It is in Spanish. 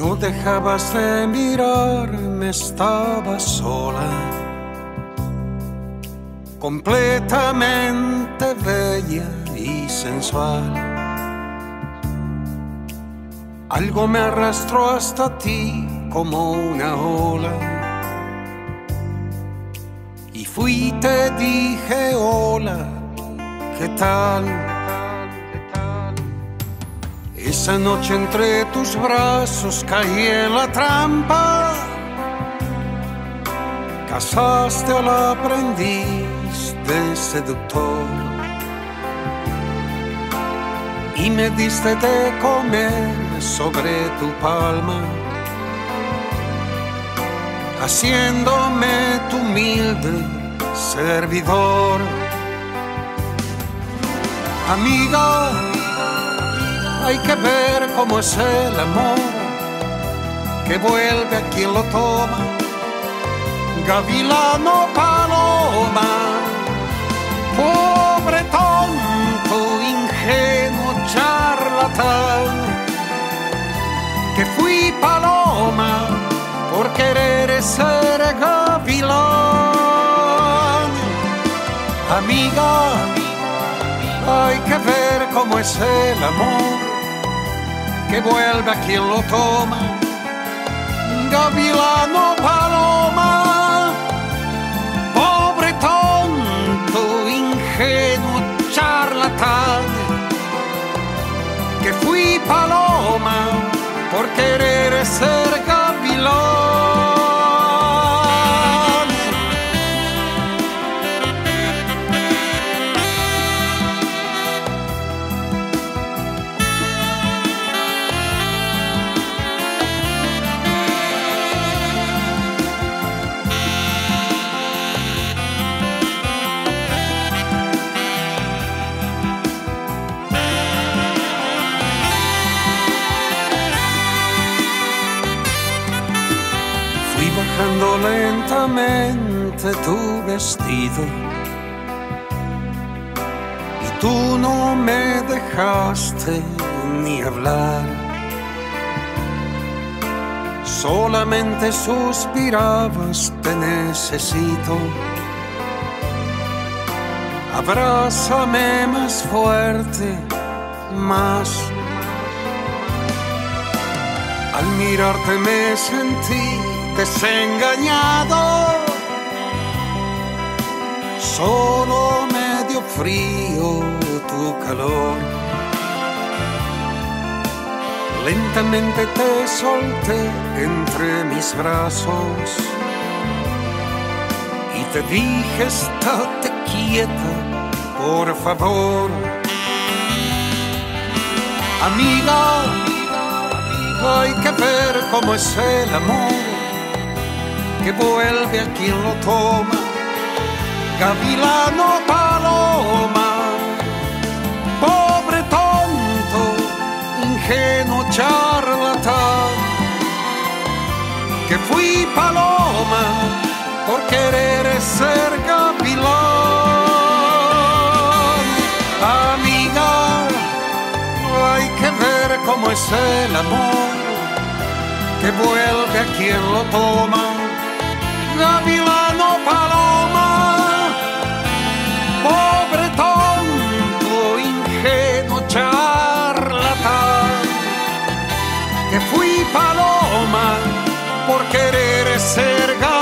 No dejabas de mirarme, estaba sola, completamente bella y sensual. Algo me arrastró hasta ti como una ola. Y fui te dije hola, ¿qué tal? Esa noche entre tus brazos caí en la trampa. Casaste al aprendiz de seductor y me diste de comer sobre tu palma, haciéndome tu humilde servidor. Amiga, hay que ver cómo es el amor que vuelve a quien lo toma. Gavilano paloma, pobre tonto, ingenuo charlatán, que fui paloma por querer ser gavilán. Amiga, hay que ver cómo es el amor que vuelve a quien lo toma. Gavilano paloma, lentamente tu vestido y tú no me dejaste ni hablar. Solamente suspirabas, te necesito. Abrázame más fuerte, más. Al mirarte me sentí desengañado, solo medio frío tu calor. Lentamente te solté entre mis brazos y te dije estate quieta, por favor. Amiga, hay que ver cómo es el amor que vuelve a quien lo toma. Gavilano paloma, pobre tonto, ingenuo charlatán, que fui paloma por querer ser gavilán. Amiga, hay que ver cómo es el amor que vuelve a quien lo toma. Gavilano Paloma, pobre tonto, ingenuo charlatán, que fui paloma por querer ser gavilán.